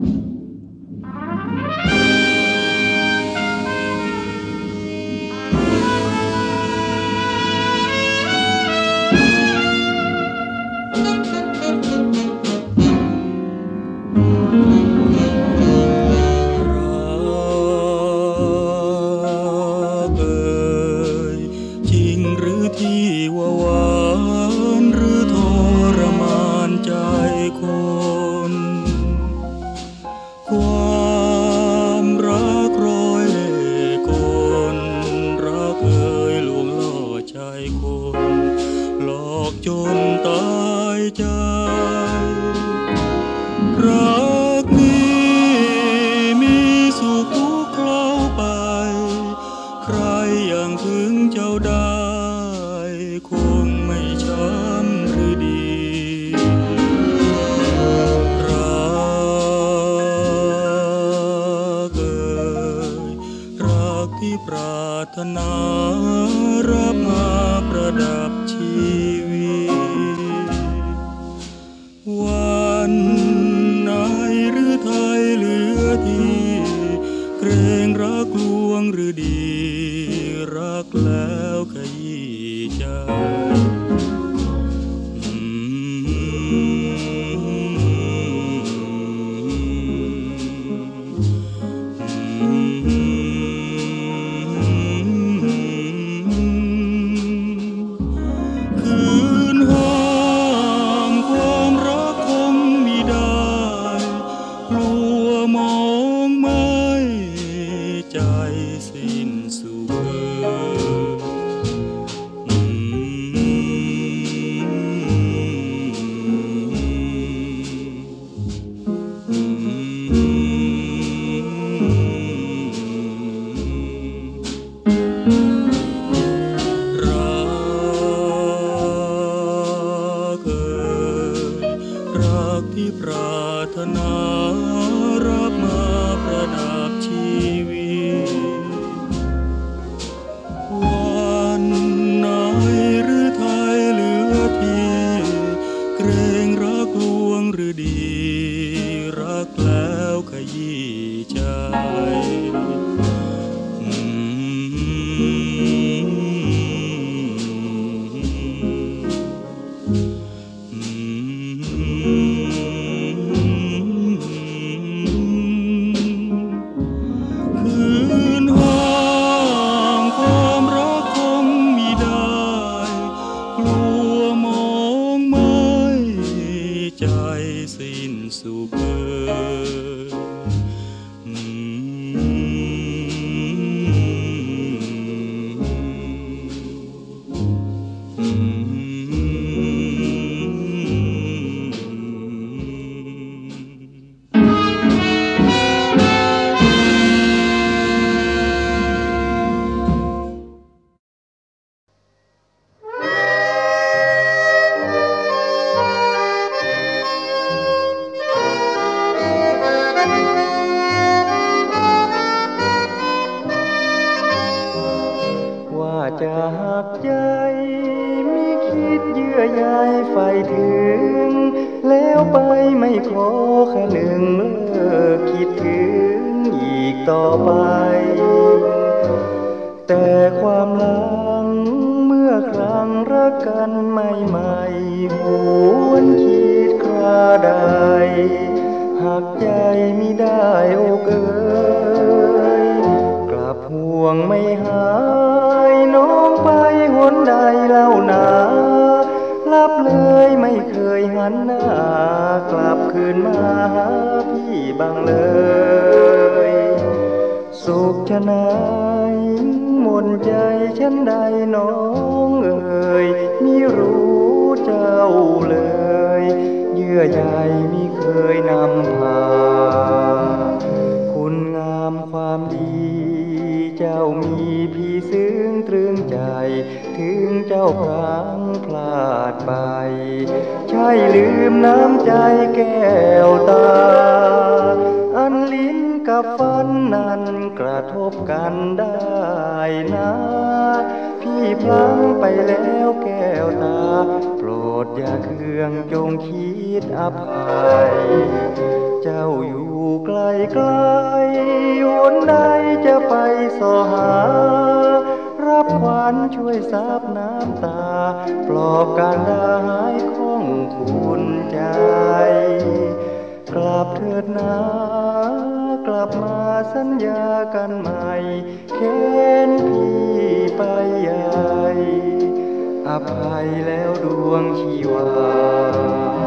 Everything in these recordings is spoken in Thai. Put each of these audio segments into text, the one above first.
you ต่อไป แต่ความหลังเมื่อครั้งรักกันใหม่ๆหวนคิดคราใดหากใจม่ได้โอเอ๋ยกลับห่วงไม่หายน้องไปหนใดเล่านาลับเลยไม่เคยหันหน้ากลับคืนมาหาพี่บ้างเลย สุขชะนายมนใจฉันใดน้องเอ่ยไม่รู้เจ้าเลย เยื่อใยมิเคยนำพา คุณงามความดี เจ้ามีพี่ซึ้งตรึงใจ ถึงเจ้าพลังพลาดไป ใช่ลืมน้ำใจแก้วตา อันลิ้นกับฟันนั้น ทบกันได้นะพี่พลังไปแล้วแก้วตา โปรดอย่าเครื่องจงคิดอภัย เจ้าอยู่ไกลไกลวันใดจะไปสอหา รับขวัญช่วยซับน้ำตา ปลอบการได้หายของคุณใจ กลับเถิดนา กลับมาสัญญากันใหม่เค้นพี่ไปใหญ่อภัยแล้วดวงชีวา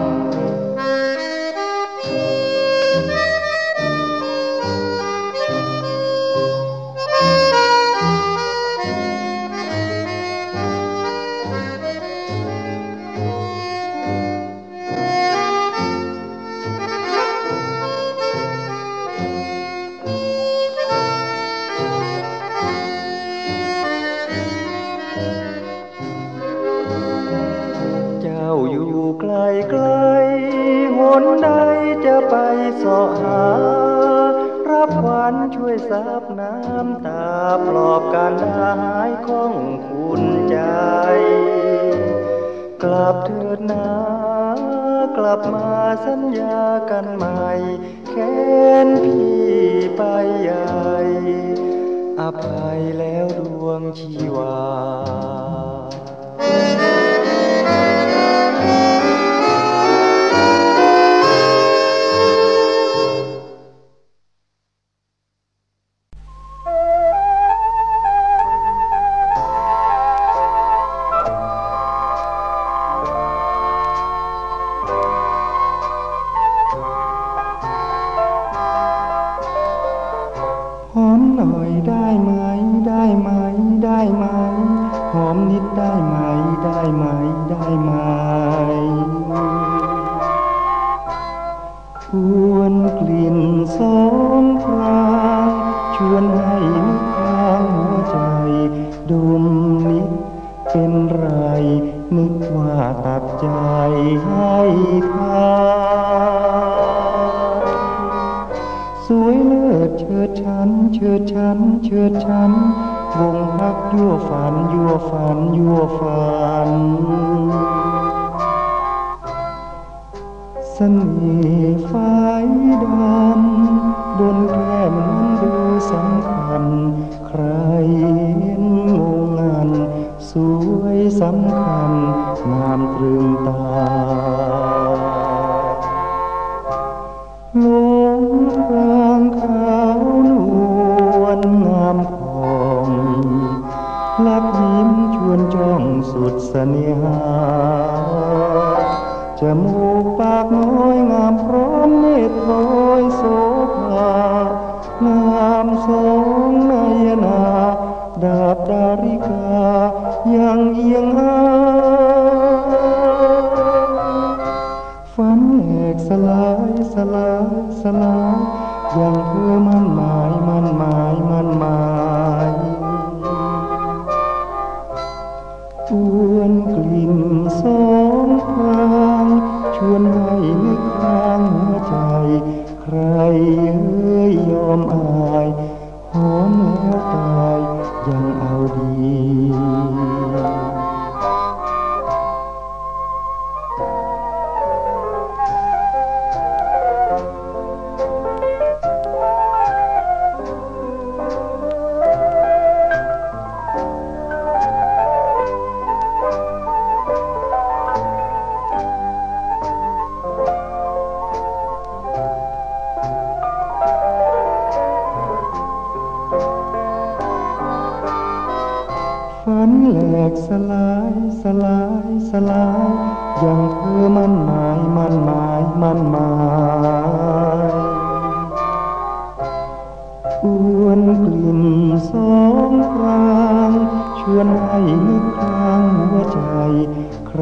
ใคร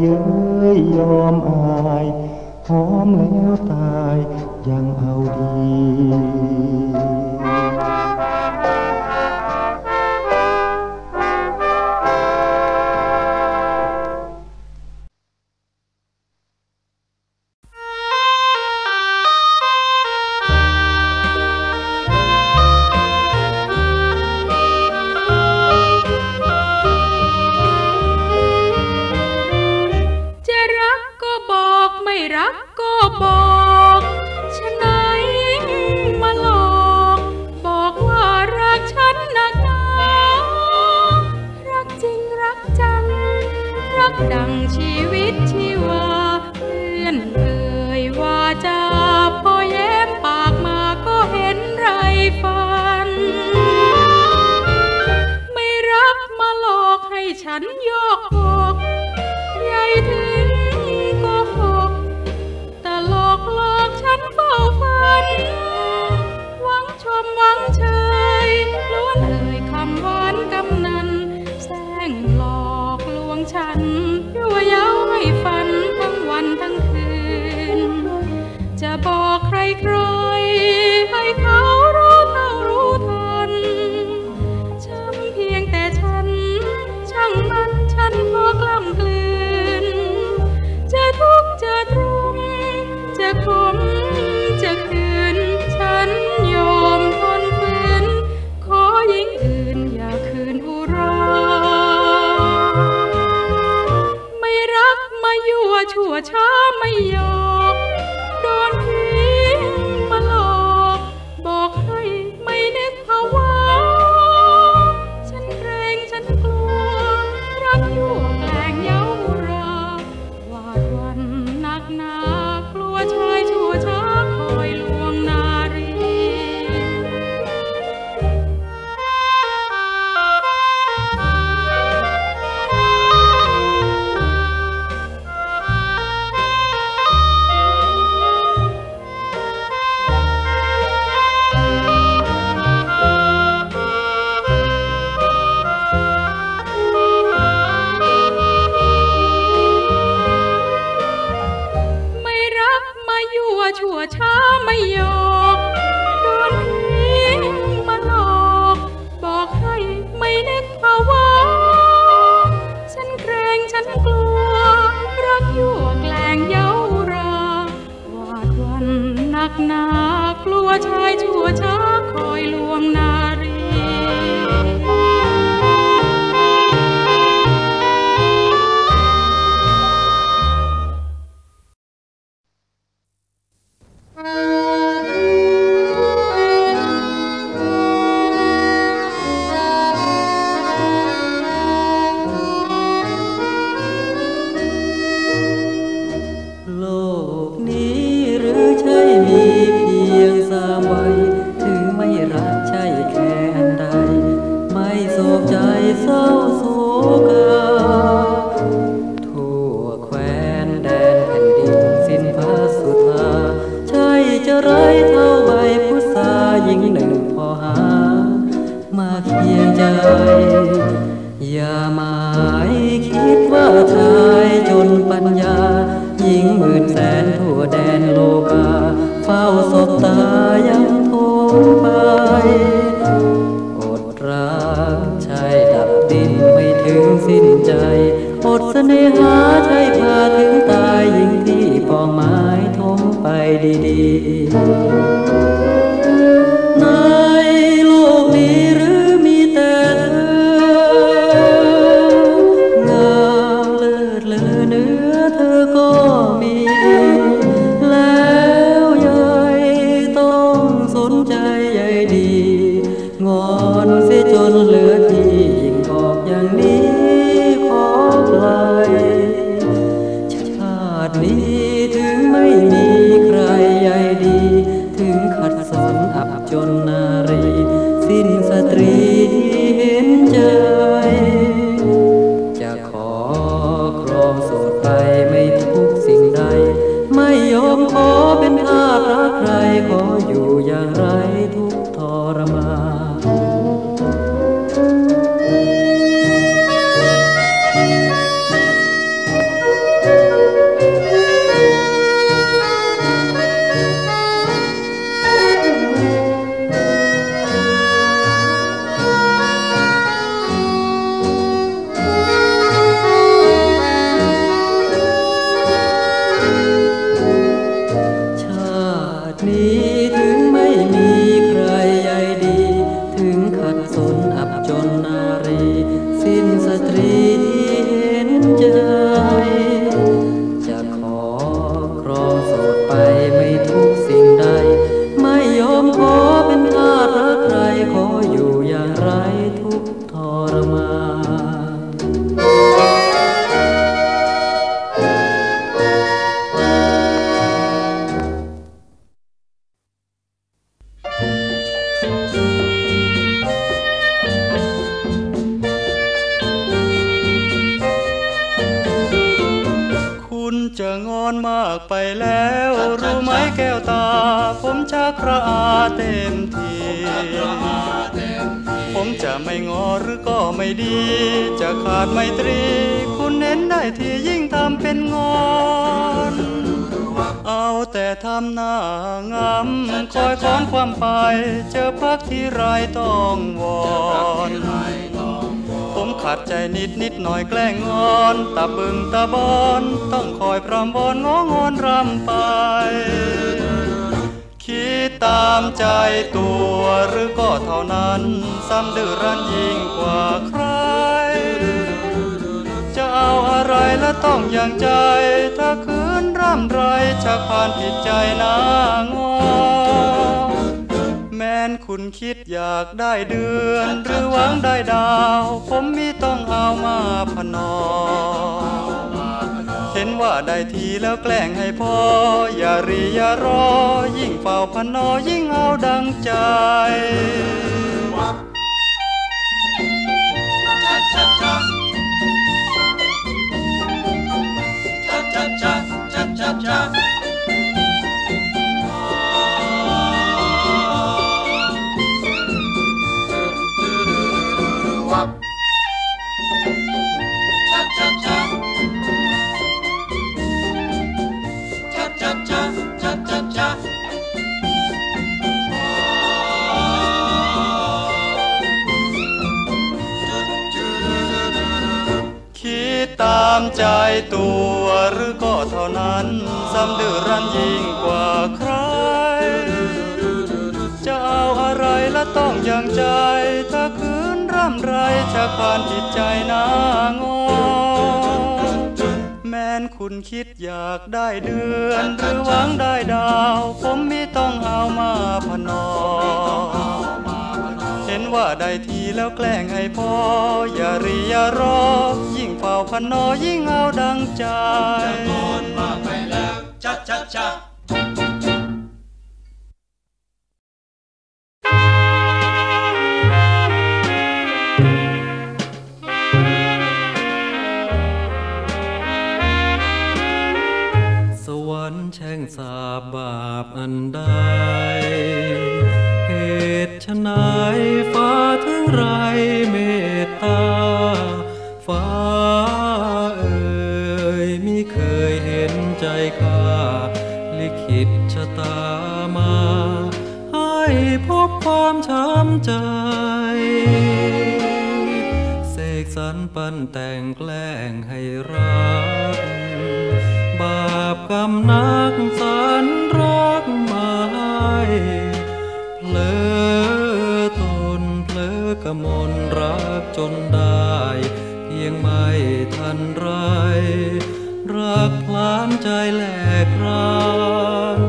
เย้ยยอมอายหอมแล้วตายยังเอาดี นปัญ ต้องวอนผมขาดใจนิดนิดหน่อยแกล้งงอนตะบึงตะบอนต้องคอยพรำบอนง้องอนรำไป คิดตามใจตัวหรือก็เท่านั้นซ้ำดื้อรั้นยิ่งกว่าใคร จะเอาอะไรและต้องอย่างใจ ถ้าคืนร่ำไรจะผ่านผิดใจนางอ คุณคิดอยากได้เดือน หรือหวังได้ดาว ผมมิต้องเอามาพนอ เห็นว่าได้ทีแล้วแกล้งให้พอ อย่ารีอย่ารอ ยิ่งเป่าพนอยิ่งเอาดังใจชาา จ๊ะคิดตามใจตัวหรือก็เท่านั้นซ้ำดื้อรั้นยิ่งกว่าใคร จะเอาอะไรและต้องอย่างใจ ถ้าคืนร่ำไรชะคานจิตใจนางอ คุณคิดอยากได้เดือน หรือหวังได้ดาว ผมไม่ต้องเอามาพนอ เห็นว่าได้ทีแล้วแกล้งให้พอ อย่ารีอย่ารอ ยิ่งเฝ้าพนอยิ่งเอาดังใจนอนมากไปแล้ว ชัดชัดชัด บาปอันใด เหตุชนายฟ้าถึงไรเมตตา ฟ้าเอ่ยมิเคยเห็นใจข้า ลิขิตชะตามา ให้พบความช้ำใจเสกสรรปันแต่งแกล้งให้รา กรรมนักสันรักเพลอตนเพลอกมลรักจนได้ เพียงไม่ทันไร รักพลานใจแหลกราน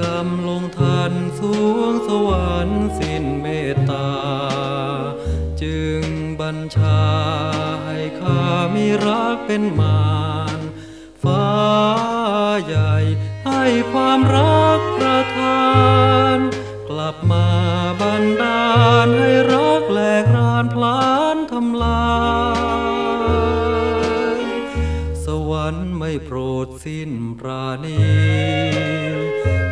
กำลงทันสวงสวรรค์สิ้นเมตตา จึงบัญชาให้ข้ามีรักเป็นมา ฟ้าใหญ่ให้ความรักประทาน กลับมาบันดาลให้รักแหลกรานพลานทำลาย สวรรค์ไม่โปรดสิ้นปราณี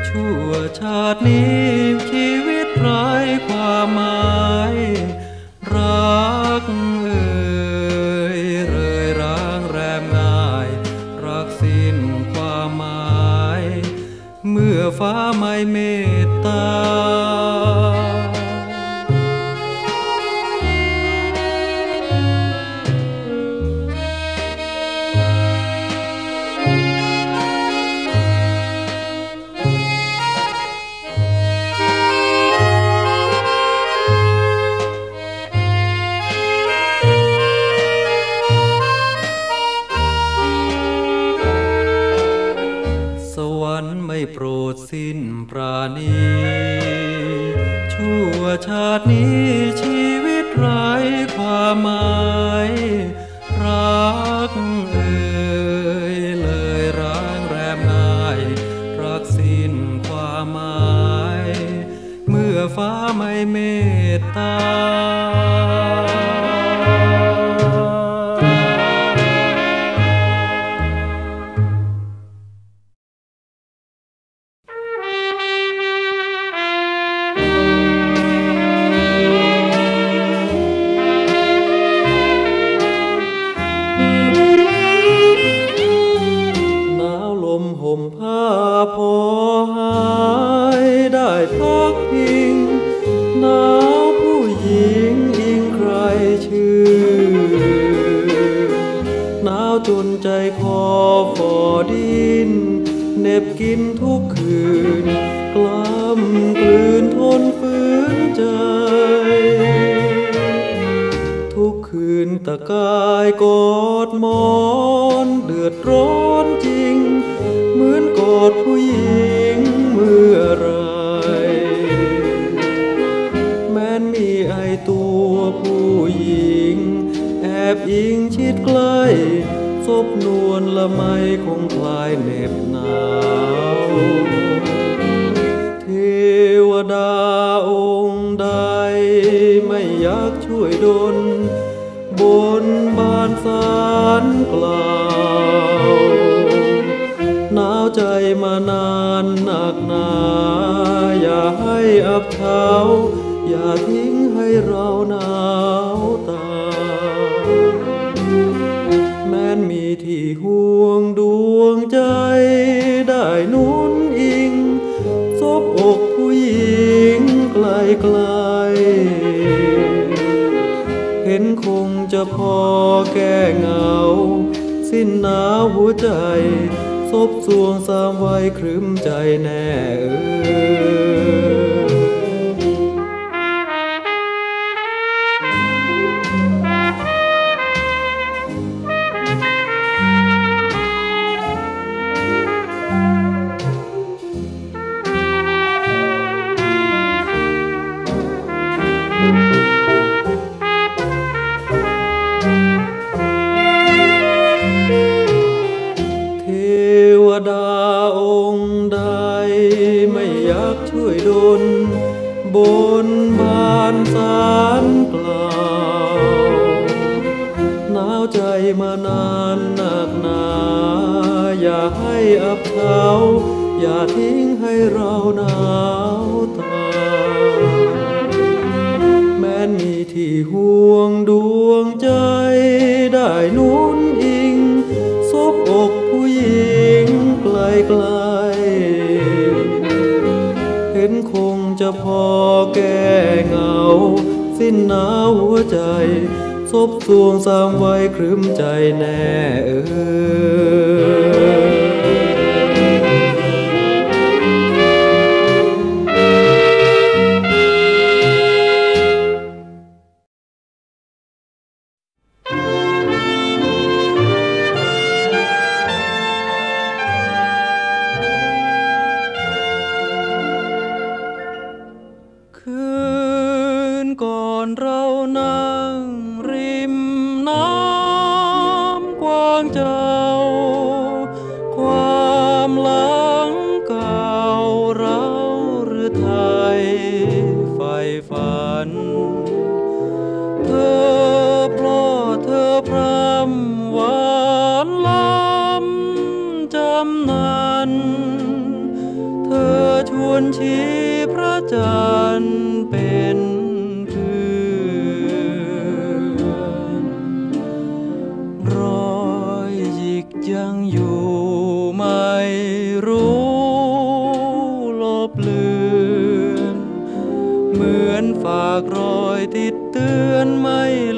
ชั่วชาตินี้ชีวิตไร ฟ้าไม่เมตตา นี้ รู้ลบเลือน เหมือนฝากรอยติดเตือนไม่ล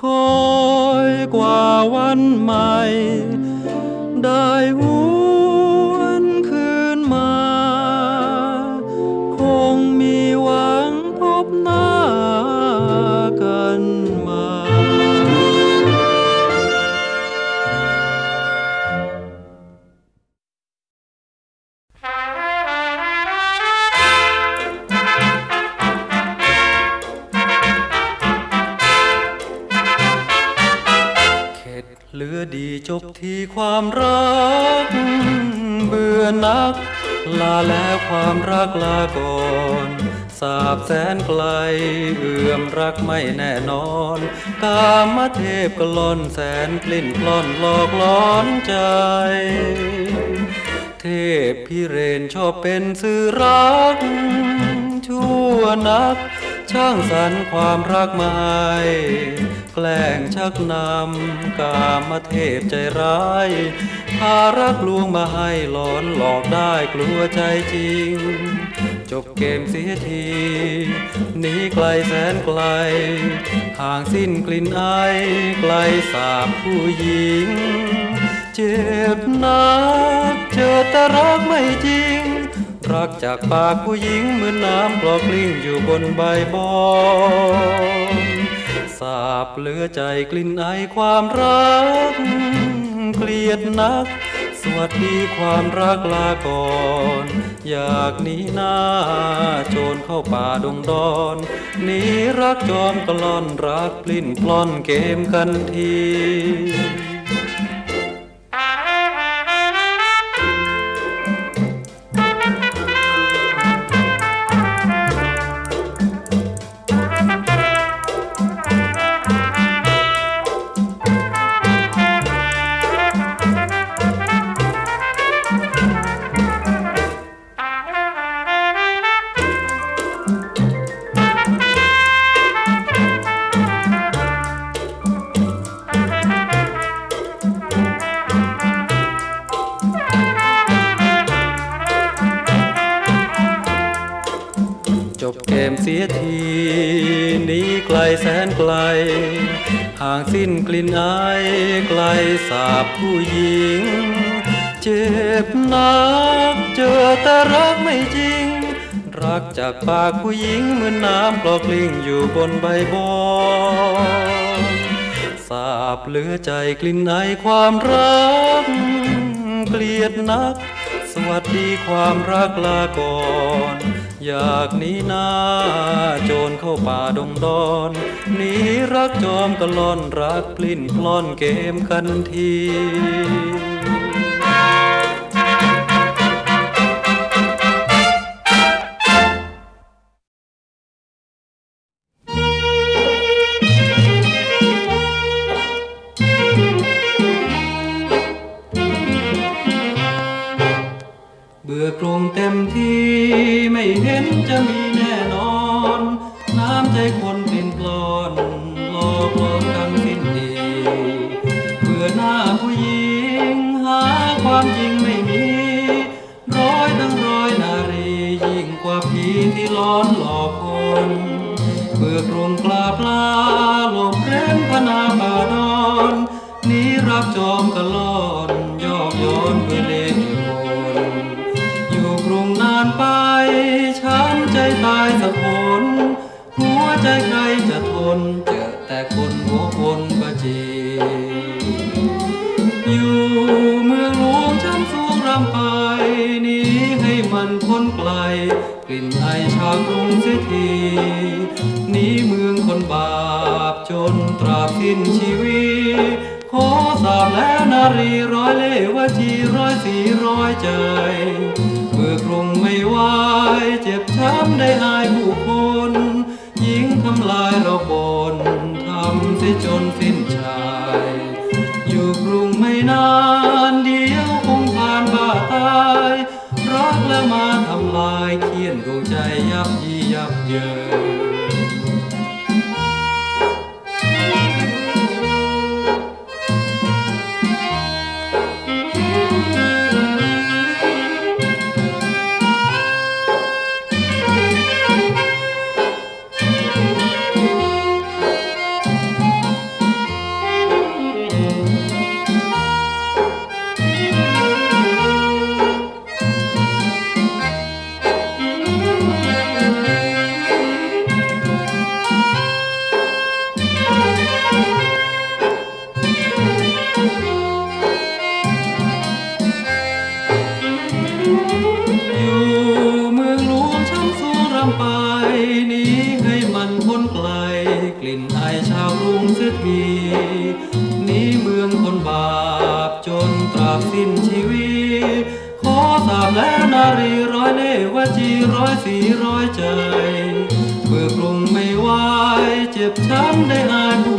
คอยกว่า ความรักเบื่อนัก ลาแล้วความรักลาก่อนสาบแสนไกล เอื่อมรักไม่แน่นอน กามเทพกล่อนแสนกลิ่นกล่อนหลอกล้อนใจ เทพพิเรนชอบเป็นสื่อรัก ชั่วนัก ช่างสรรความรักมาให้ แกล้งชักนำกามเทพใจร้ายพารักลวงมาให้หลอนหลอกได้กลัวใจจริง จบเกมเสียทีหนีไกลแสนไกล ห่างสิ้นกลิ่นไอายไกลสาบผู้หญิง เจ็บนักเจอแต่รักไม่จริง รักจากปากผู้หญิงเหมือนน้ำกลอกลิ้งอยู่บนใบบอ สาบเหลือใจกลิ่นไอความรัก เกลียดนัก สวัสดีความรักลาก่อน อยากหนีหน้า โจรเข้าป่าดงดอนหนีรักจอมกลอนรักปลิ้นปล้อนเกมกันที ลิ่นอายไกลสาบผู้หญิง เจ็บนักเจอแต่รักไม่จริง รักจากปากผู้หญิงเหมือนน้ำกลอกลิ้งอยู่บนใบบอนสาบเหลือใจกลิ่นไอความรัก เกลียดนัก สวัสดีความรักลาก่อน อยากหนีหน้าโจรเข้าป่าดงดอนหนีรักจอมกะลอนรักปลิ้นปล้อนเกมกันที พนาป่าดอนนี้รับจอมกะลอนยอกย้อนเพื่อเลานไปช้ำใจตายสักคนหัวใจใครจะทนเจอแต่คนหัวคนบาจีอยู่เมืองหลวงช้ำสูงรำไปนี้ให้มันพ้นไกลกลิ่นไอชาวกรุงเสียทีนี้เมืองคนบา จนตราบสิ้นชีวิต ขอสาบแล้วนารีร้อยเล่วจีร้อยสีร้อยใจ เมื่อกรุงไม่ไหวเจ็บช้ำได้อายผู้คนยิงทำลายเราบนทำเสียจนสิ้นชาย อยู่กรุงไม่นานเดียวคงผ่านบ้าตายรักแล้วมาทำลายเคียนดวงใจยับยียับเยิน วจีร้อยสีร้อยใจ เมื่อกรุงไม่ไหวเจ็บช้ำได้อาย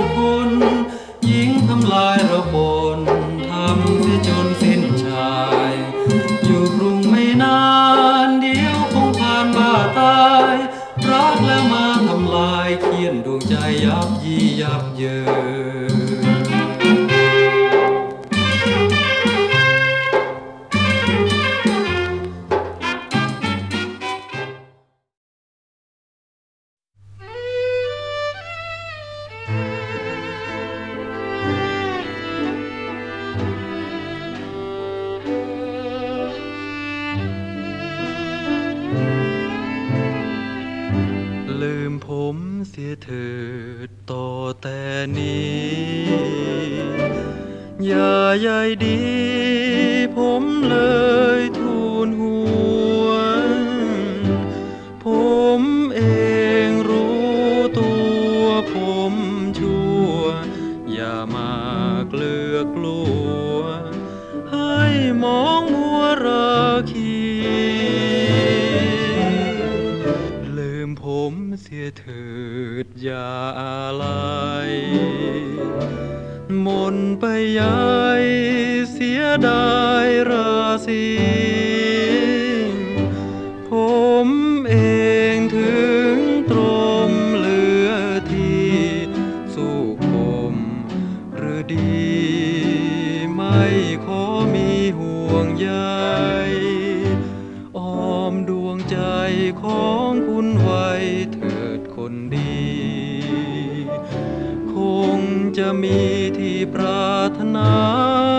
ที่ปรารถนา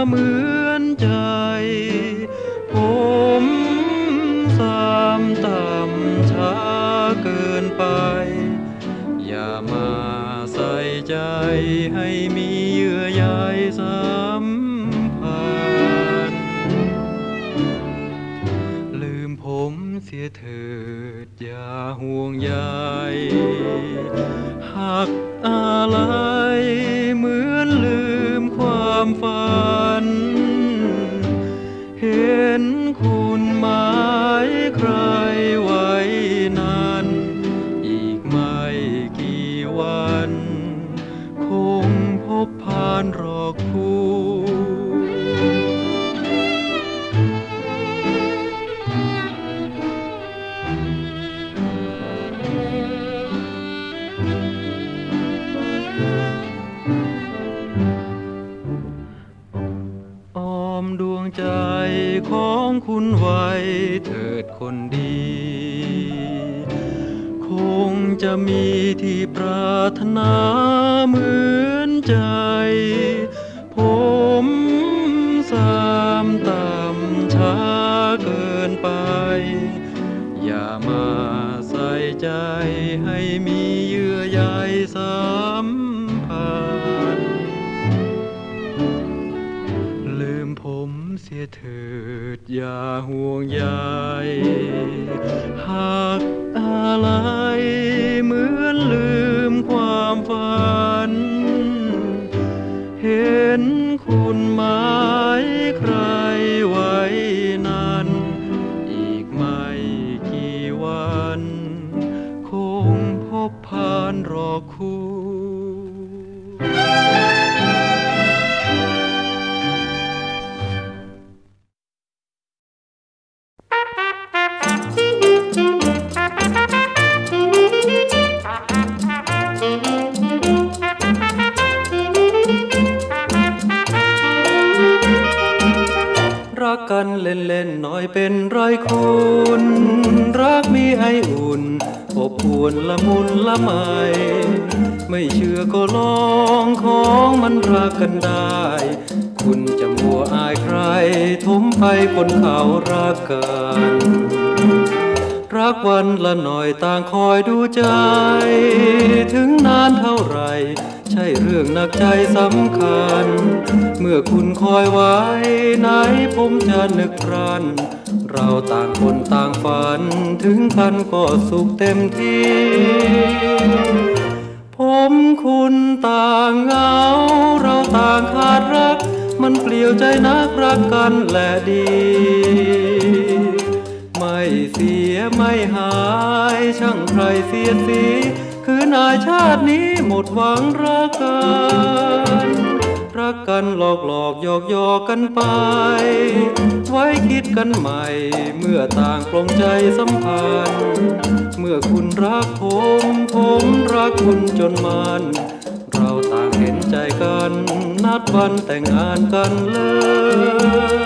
เหมือนใจ ผมสามต่ำช้าเกินไป อย่ามาใส่ใจให้มีเยื่อใยสัมพันธ์ลืมผมเสียเถิดอย่าห่วงใยหักอะไร ความฝัน เห็นคุณ จะมีที่ปรารถนาเหมือนใจ ผมสามต่ำช้าเกินไป อย่ามาใส่ใจให้มีเยื่อใยสัมพันธ์ลืมผมเสียเถิดอย่าห่วงใยา ดูใจ ถึงนานเท่าไร ใช่เรื่องหนักใจสำคัญ เมื่อคุณคอยไว้ไหนผมจะนึกรัน เราต่างคนต่างฝัน ถึงกันก็สุขเต็มที่ ผมคุณต่างเหงา เราต่างขาดรัก มันเปลี่ยวใจนักรักกันแหละดี ชาตินี้หมดหวังรักกันรักกันหลอกหลอกหยอกหยอกกันไป ไว้คิดกันใหม่ เมื่อต่างปลงใจสัมพันธ์ เมื่อคุณรักผม ผมรักคุณจนมัน เราต่างเห็นใจกัน นัดวันแต่งงานกันเลย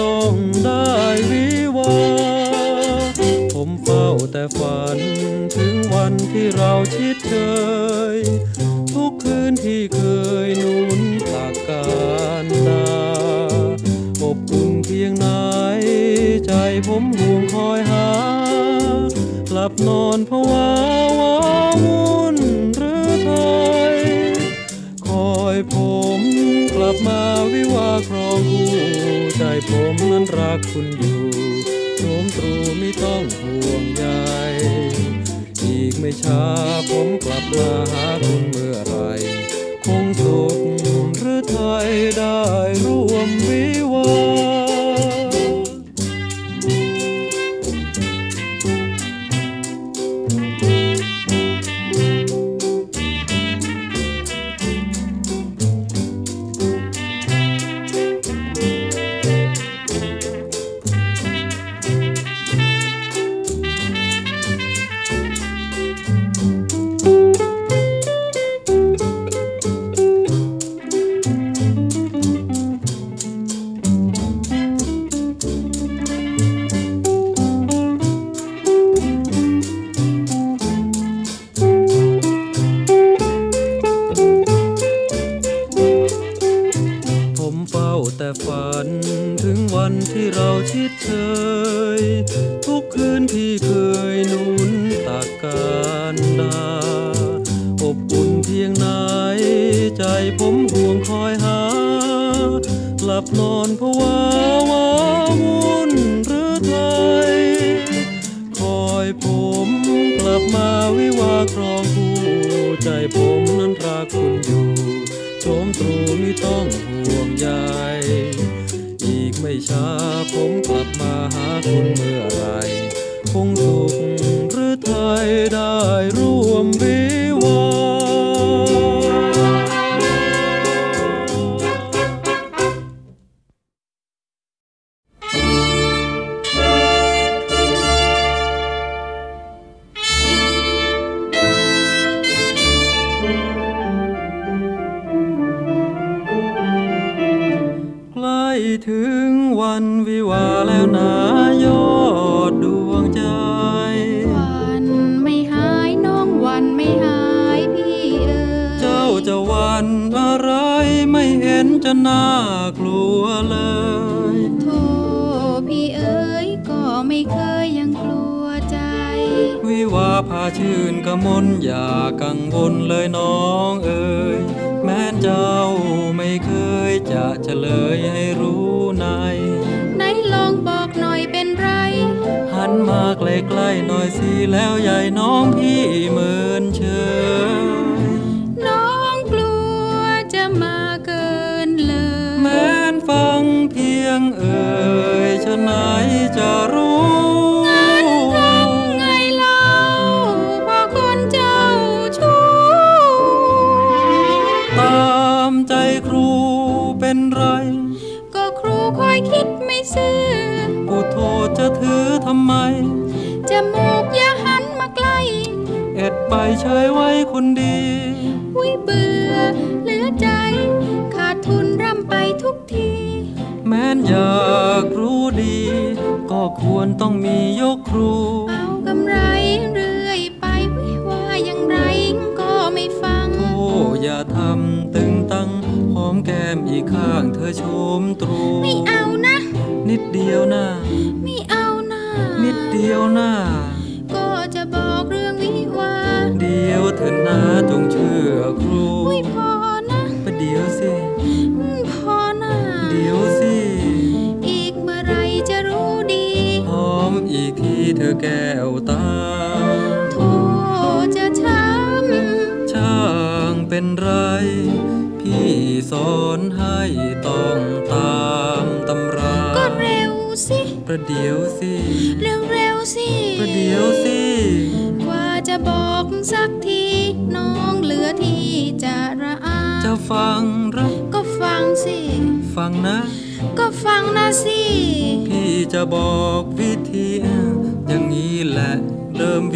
ต้องได้วิวา ผมเฝ้าแต่ฝัน ถึงวันที่เราชิดเชย ทุกคืนที่เคยนุนตากการดาอบอุ่นเพียงไหน ใจผมห่วงคอยหา หลับนอนเพราะว่าวุ่นหรือไทยคอยผมกลับมาวิวาครองคู่ ผมนั้นรักคุณอยู่โสมตรูไม่ต้องห่วงใยอีกไม่ช้าผมกลับมาหาคุณเมื่อไร คงสุขหรือไทยได้ร่วมวิวา ต้องห่วงใยอีกไม่ช้าผมกลับมาหาคุณเมื่อไร ยไว้คนดีอุ้ยเบื่อเหลือใจ ขาดทุนร่ำไปทุกที แม้นอยากรู้ดี ก็ควรต้องมียกครู เอากำไรเรื่อยไปวิว่าอย่างไรก็ไม่ฟังโอ้อย่าทำตึงตัง หอมแก้มอีกข้างเธอชมตรู ไม่เอานะ นิดเดียวนะไม่เอานะนิดเดียวนะ แก้วตาโทจะช้ช่างเป็นไร พี่สอนให้ต้องตามตำราำก็เร็วสิ ประเดี๋ยวสิ เร็วเร็วๆสิ ประเดี๋ยวสิ กว่าจะบอกสักที น้องเหลือที่จะระอาจะฟังรับก็ฟังสิ ฟังนะ ก็ฟังนะสิ พี่จะบอกวิธี เริ่ม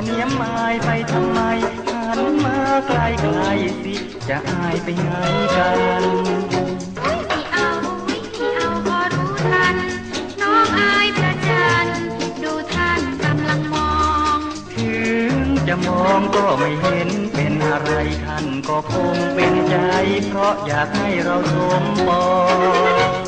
จะเนียมไม้ไปทำไมหันมาใกล้ใกล้สิ จะอายไปไหนกันไม่เอาไม่เอาพอรู้ทันน้องอายพระจันดูท่านกำลังมองถึงจะมองก็ไม่เห็นเป็นอะไรท่านก็คงเป็นใจ เพราะอยากให้เราสมปอง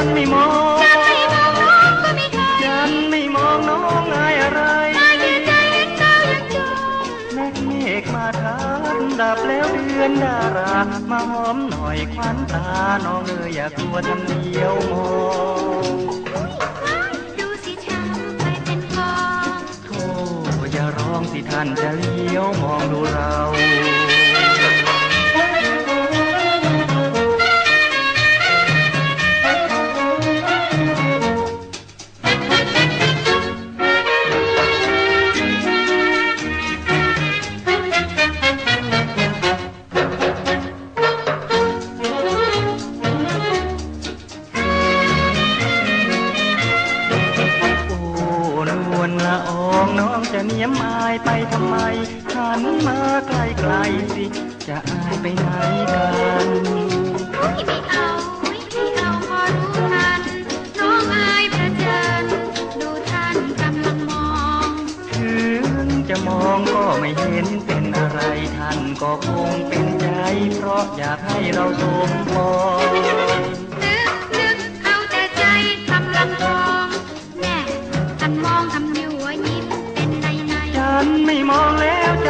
แล้วจันไม่มองจะไม่มองน้องก็ไม่เคยจันไม่มองน้องอายอะไรมาเยือนใจเห็นดาวยังจมแม่เมฆมาทานดับแล้วเดือนดารามาหอมหน่อยควันตาน้องเอ๋ยอย่ากลัวทำเดียวมองดูสิช้ำไปเป็นกองโธ่อย่าร้องสิท่านจะเลี้ยวมองดูเรา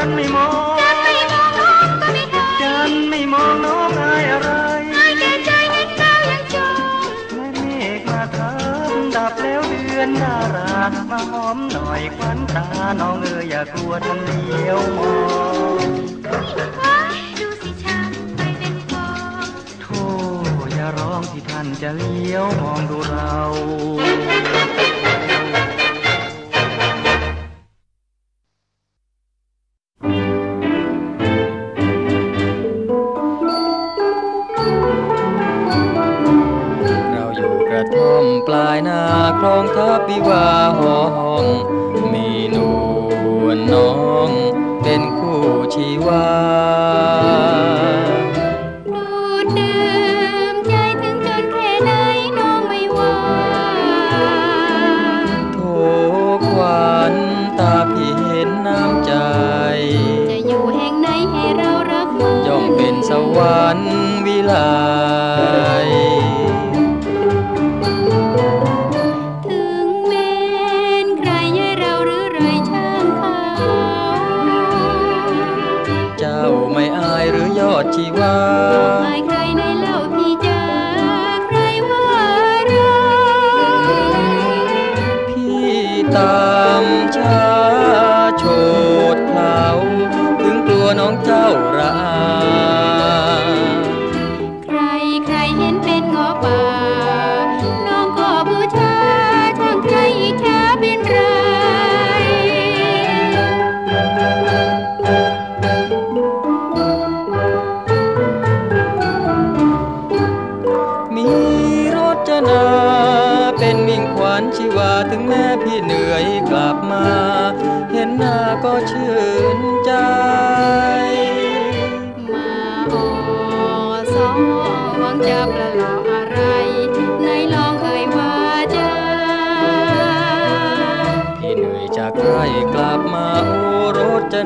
แล้วจันไม่มองจะไม่มองน้องก็ไม่เคยจันไม่มองน้องอายอะไรอายแก่ใจเห็นดาวยังจมแม่เมฆมาทำดับแล้วเดือนดารามาหอมหน่อยควันตาน้องเอ๋ยอย่ากลัวท่านเดียวมองว้ยดูสิช้ำไปเป็นกองโธ่อย่าร้องที่ท่านจะเลี้ยวมองดูเรา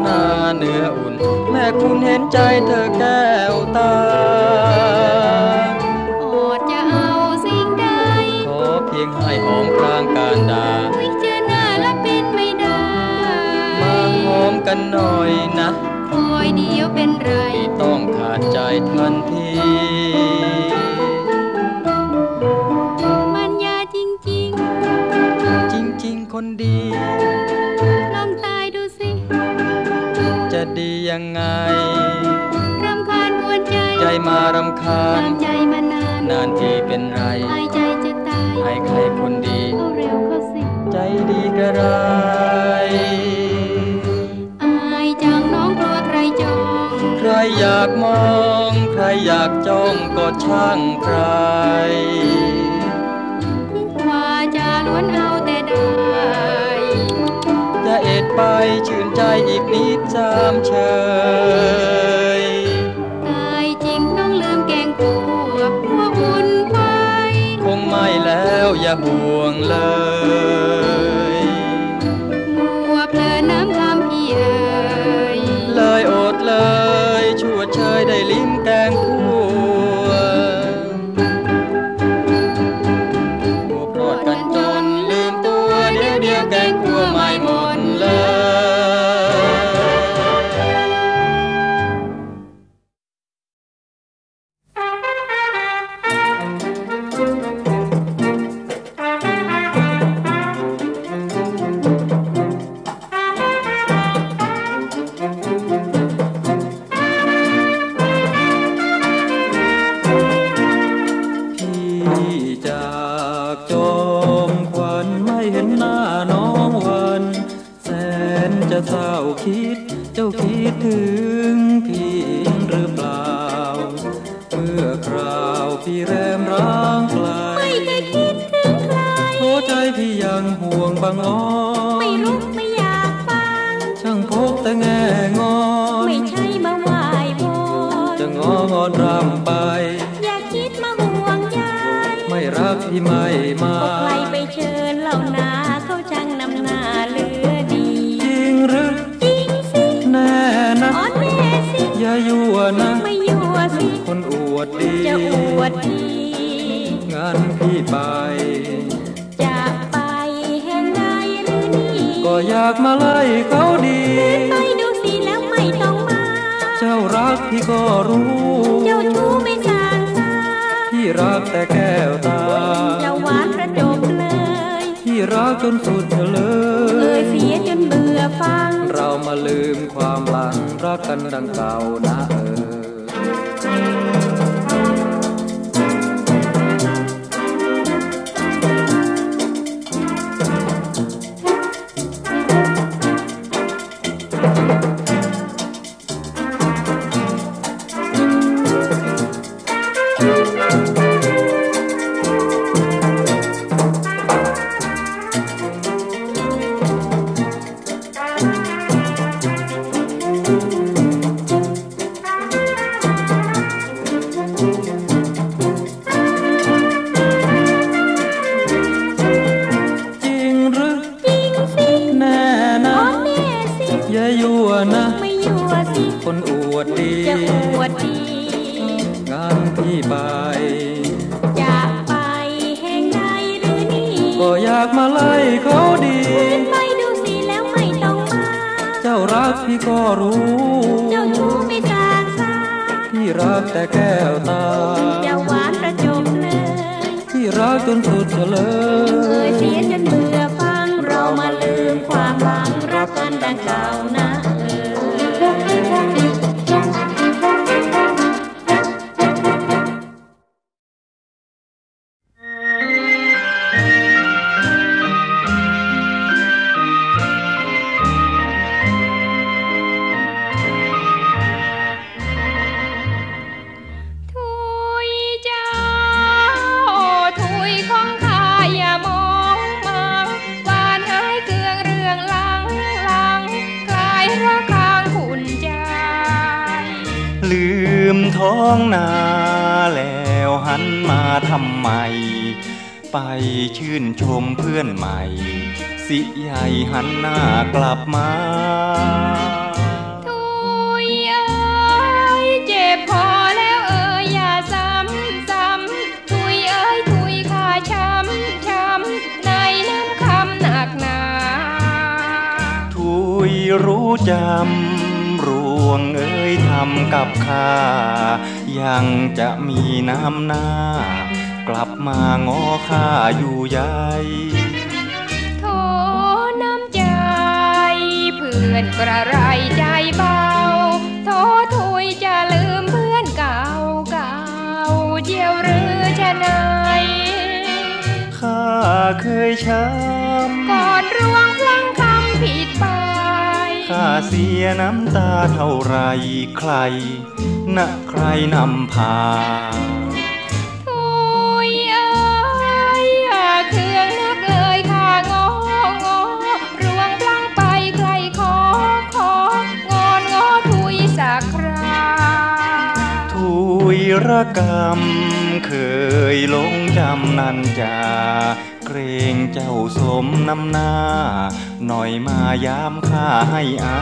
นาเนื้ออุ่น แม่คุณเห็นใจเธอแก้วตาอดจะเอาสิ่งใดขอเพียงให้หอมกลางการดาไม่เจอหน้าและเป็นไม่ได้ มาหอมกันหน่อยนะคอยเดียวเป็นไร ต้องขาดใจทันทีารำคาญตามใจมานานนานทีเป็นไรหายใจจะตายให้ใครคนดีเขาเร็วเข้าสิ ใจดีกระไรอายจังน้องกลัวใครจอง ใครอยากมอง ใครอยากจ้องก็ช่างใครว่าจะล้วนเอาแต่ได้จะเอ็ดไปชื่นใจอีกนิดจามเชิญ อย่าห่วงเลย จำรวงเอ้ยทำกับข้า ยังจะมีน้ำหน้า กลับมางอข้าอยู่ใยโทน้ำใจ เพื่อนกระไรใจเบาโทถุยจะลืมเพื่อนเก่าเก่าเจียวหรือชะไหนข้าเคยช้ำก่อนรวง ข้าเสียน้ำตาเท่าไรใครนะใครนำพาถุยเอ้ยอย่าเคืองนักเอ่ยข้างองอรวงพลังไปใครขอของอนงอถุยสักคราทุยระกรรมเคยหลงจำนันจาเก รงเจ้าสมน้ำหน้า หน่อยมายามข้าให้อา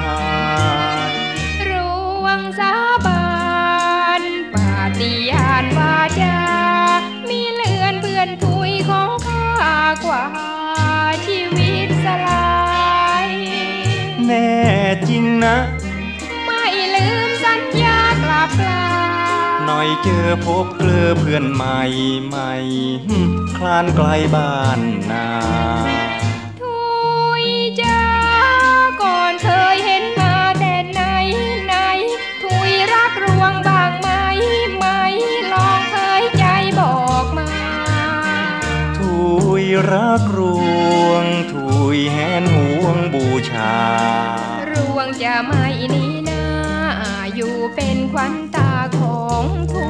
ยรวงสาบานปาฏิญาณวาจา มีเลือนเพื่อนถุยของข้ากว่าชีวิตสลาย แน่จริงนะ ไม่ลืมสัญญากลับกลาห น่อยเจอพบเกลือเพื่อนใหม่ใหม่คลานไกลบ้านนาถุยจ้าก่อนเคยเห็นมาแต่ไหนไหนถุยรักรวงบางไหมไหมลองเคยใจบอกมา ทุยรักรวง ทุยแหนห่วงบูชา รวงจะไม่นีหน้าอยู่เป็นขวัญตา ข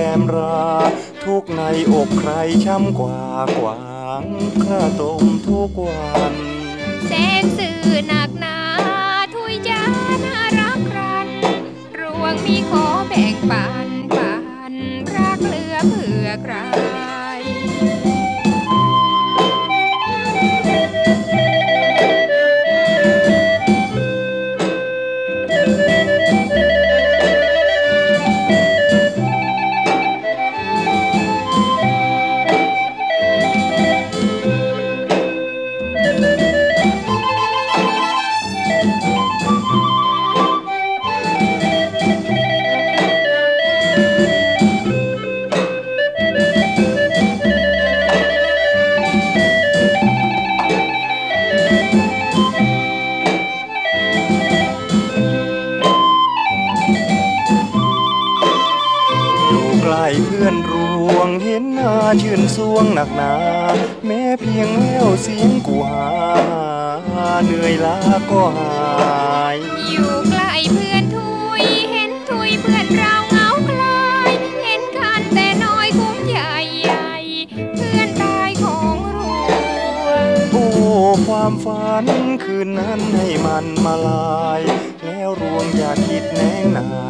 ลยแรมรา ทุกในอกใครช้ำกว่ากวางข้าต้มทุกวันแสนสื่อหนักหนายจาน่ารักรัน รวงมีขอแบ่งปันปันรักเหลือเผื่อใคร ก็หายอยู่ใกล้เพื่อนทุย เห็นทุยเพื่อนเราเหงาคลาย เห็นกันแต่น้อยคุ้มใหญ่ใหญ่เพื่อนตายของรวงโอ้ความฝันคืนนั้นให้มันมาลาย แล้วรวงอย่าคิดแน่งนายนายไกลทุยนะรวงรักทุยกว่า